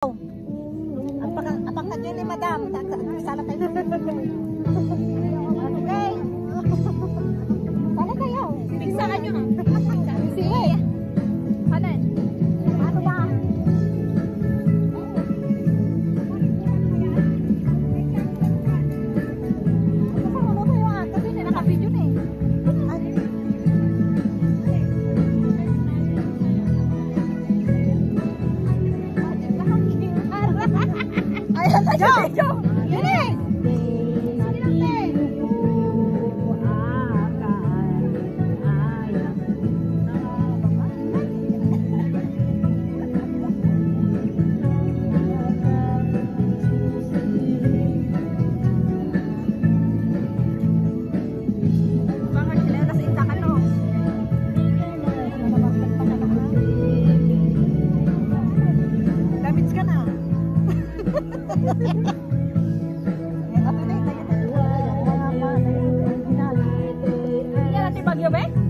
Apang, apang kayo ni madam. Sala kayo. Okay. Sala kayo. Piksa kayo. jump, jump, jump. Iya, nanti bagi apa?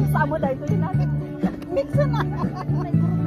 Ang samo dahil ito natin. Mix na.